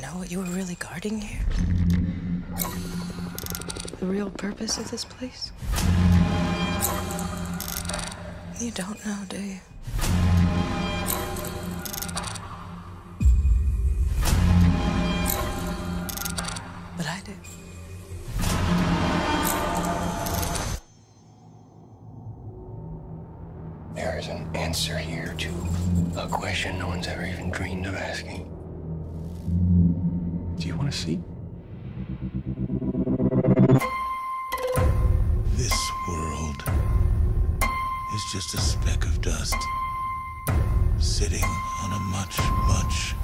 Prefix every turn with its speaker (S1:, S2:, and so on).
S1: know what you were really guarding here? The real purpose of this place? You don't know, do you? But I do.
S2: There is an answer here to a question no one's ever even dreamed of asking. Want to see?
S3: This world is just a speck of dust sitting on a much, much.